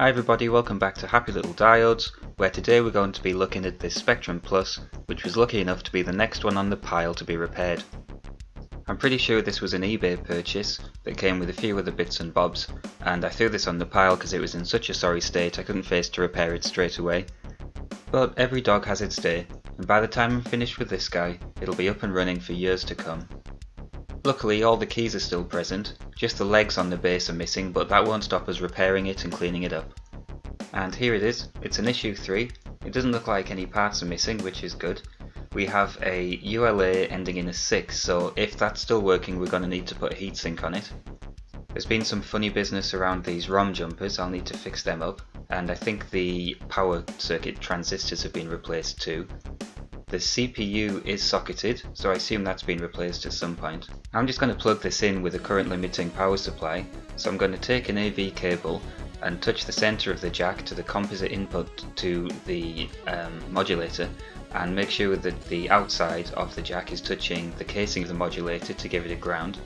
Hi everybody, welcome back to Happy Little Diodes, where today we're going to be looking at this Spectrum Plus, which was lucky enough to be the next one on the pile to be repaired. I'm pretty sure this was an eBay purchase that came with a few other bits and bobs, and I threw this on the pile because it was in such a sorry state I couldn't face to repair it straight away. But every dog has its day, and by the time I'm finished with this guy, it'll be up and running for years to come. Luckily all the keys are still present, just the legs on the base are missing but that won't stop us repairing it and cleaning it up. And here it is, it's an issue 3, it doesn't look like any parts are missing which is good. We have a ULA ending in a 6 so if that's still working we're going to need to put a heatsink on it. There's been some funny business around these ROM jumpers, I'll need to fix them up and I think the power circuit transistors have been replaced too. The CPU is socketed, so I assume that's been replaced at some point. I'm just going to plug this in with a current limiting power supply, so I'm going to take an AV cable and touch the center of the jack to the composite input to the um, modulator and make sure that the outside of the jack is touching the casing of the modulator to give it a ground.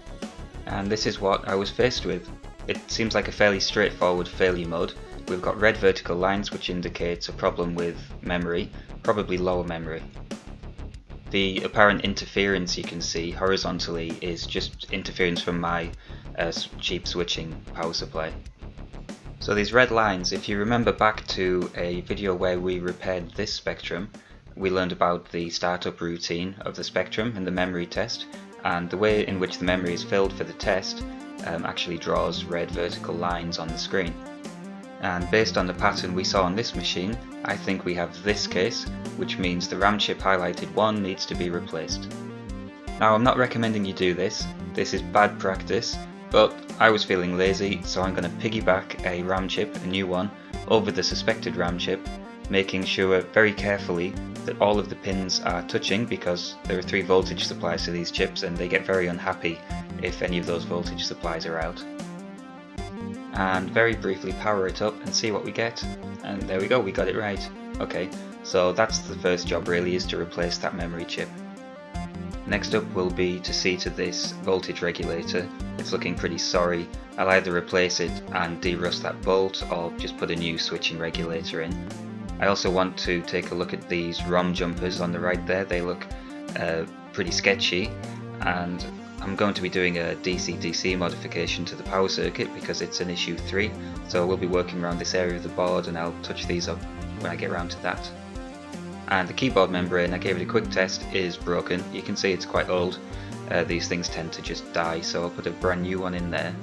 And this is what I was faced with. It seems like a fairly straightforward failure mode. We've got red vertical lines which indicates a problem with memory, probably lower memory. The apparent interference you can see horizontally is just interference from my uh, cheap switching power supply. So these red lines, if you remember back to a video where we repaired this Spectrum, we learned about the startup routine of the Spectrum and the memory test, and the way in which the memory is filled for the test um, actually draws red vertical lines on the screen. And based on the pattern we saw on this machine, I think we have this case, which means the RAM chip highlighted 1 needs to be replaced. Now I'm not recommending you do this, this is bad practice, but I was feeling lazy so I'm going to piggyback a RAM chip, a new one, over the suspected RAM chip, making sure very carefully that all of the pins are touching because there are three voltage supplies to these chips and they get very unhappy if any of those voltage supplies are out and very briefly power it up and see what we get. And there we go we got it right. Okay so that's the first job really is to replace that memory chip. Next up will be to see to this voltage regulator. It's looking pretty sorry. I'll either replace it and de-rust that bolt or just put a new switching regulator in. I also want to take a look at these ROM jumpers on the right there. They look uh, pretty sketchy. And I'm going to be doing a DC-DC modification to the power circuit because it's an issue 3 so we'll be working around this area of the board and I'll touch these up when I get around to that. And the keyboard membrane, I gave it a quick test, is broken. You can see it's quite old. Uh, these things tend to just die so I'll put a brand new one in there.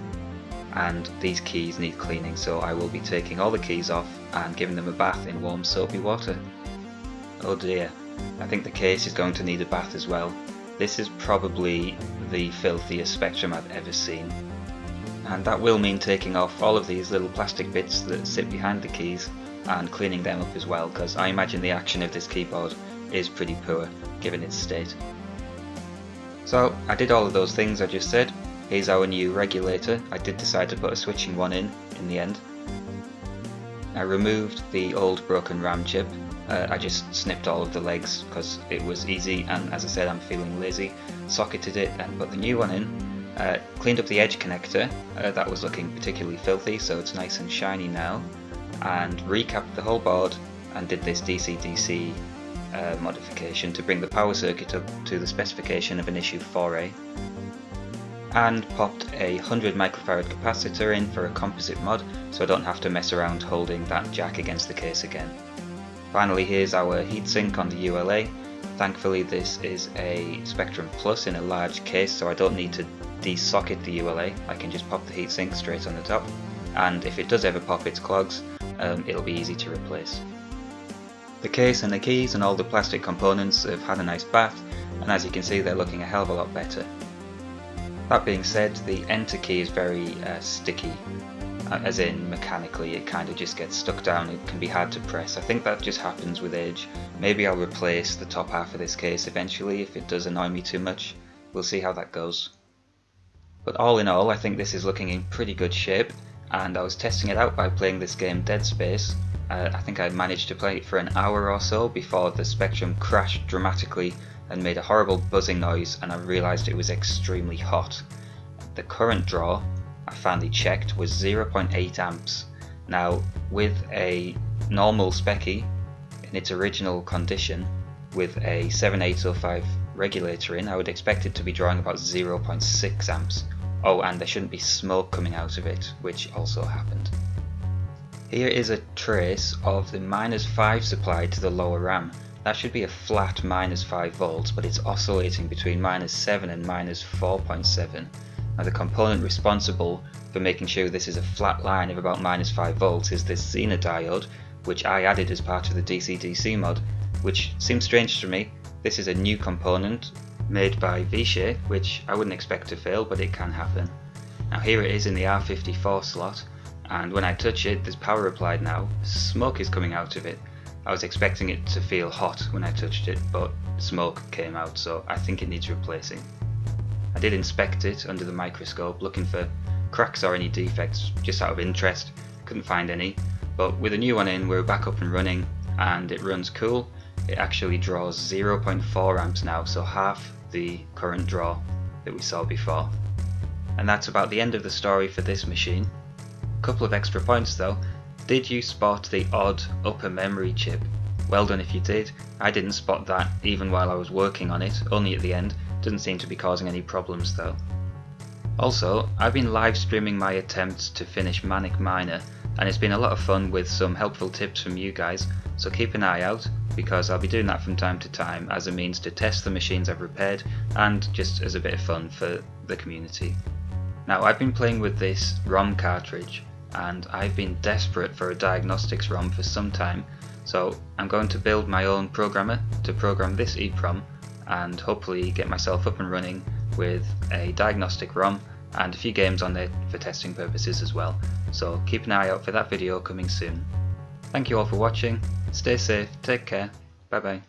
And these keys need cleaning so I will be taking all the keys off and giving them a bath in warm soapy water. Oh dear, I think the case is going to need a bath as well. This is probably the filthiest Spectrum I've ever seen. And that will mean taking off all of these little plastic bits that sit behind the keys and cleaning them up as well because I imagine the action of this keyboard is pretty poor given its state. So I did all of those things I just said. Here's our new regulator. I did decide to put a switching one in in the end. I removed the old broken RAM chip. Uh, I just snipped all of the legs because it was easy and as I said I'm feeling lazy, socketed it and put the new one in, uh, cleaned up the edge connector, uh, that was looking particularly filthy so it's nice and shiny now, and recapped the whole board and did this DC-DC uh, modification to bring the power circuit up to the specification of an issue 4A and popped a 100 microfarad capacitor in for a composite mod so I don't have to mess around holding that jack against the case again. Finally here's our heatsink on the ULA. Thankfully this is a Spectrum Plus in a large case so I don't need to desocket the ULA, I can just pop the heatsink straight on the top and if it does ever pop its clogs um, it'll be easy to replace. The case and the keys and all the plastic components have had a nice bath and as you can see they're looking a hell of a lot better. That being said, the enter key is very uh, sticky uh, as in mechanically it kind of just gets stuck down, it can be hard to press. I think that just happens with age. Maybe I'll replace the top half of this case eventually if it does annoy me too much. We'll see how that goes. But all in all I think this is looking in pretty good shape and I was testing it out by playing this game Dead Space. Uh, I think I managed to play it for an hour or so before the Spectrum crashed dramatically and made a horrible buzzing noise and I realised it was extremely hot. The current draw I finally checked was 0.8 amps Now with a normal Speccy in its original condition with a 7805 regulator in I would expect it to be drawing about 0.6 amps. Oh and there shouldn't be smoke coming out of it which also happened. Here is a trace of the minus 5 supply to the lower RAM. That should be a flat minus 5 volts but it's oscillating between minus 7 and minus 4.7. Now the component responsible for making sure this is a flat line of about minus 5 volts is this Zener diode which I added as part of the DC-DC mod which seems strange to me. This is a new component made by Vishay which I wouldn't expect to fail but it can happen. Now here it is in the R54 slot and when I touch it there's power applied now, smoke is coming out of it. I was expecting it to feel hot when I touched it but smoke came out so I think it needs replacing. I did inspect it under the microscope looking for cracks or any defects just out of interest, couldn't find any but with a new one in we're back up and running and it runs cool. It actually draws 0.4 amps now so half the current draw that we saw before. And that's about the end of the story for this machine. A couple of extra points though. Did you spot the odd upper memory chip? Well done if you did. I didn't spot that even while I was working on it, only at the end. Doesn't seem to be causing any problems though. Also, I've been live streaming my attempts to finish Manic Miner and it's been a lot of fun with some helpful tips from you guys, so keep an eye out because I'll be doing that from time to time as a means to test the machines I've repaired and just as a bit of fun for the community. Now I've been playing with this ROM cartridge and I've been desperate for a diagnostics ROM for some time so I'm going to build my own programmer to program this EEPROM and hopefully get myself up and running with a diagnostic ROM and a few games on there for testing purposes as well. So keep an eye out for that video coming soon. Thank you all for watching, stay safe, take care, bye bye.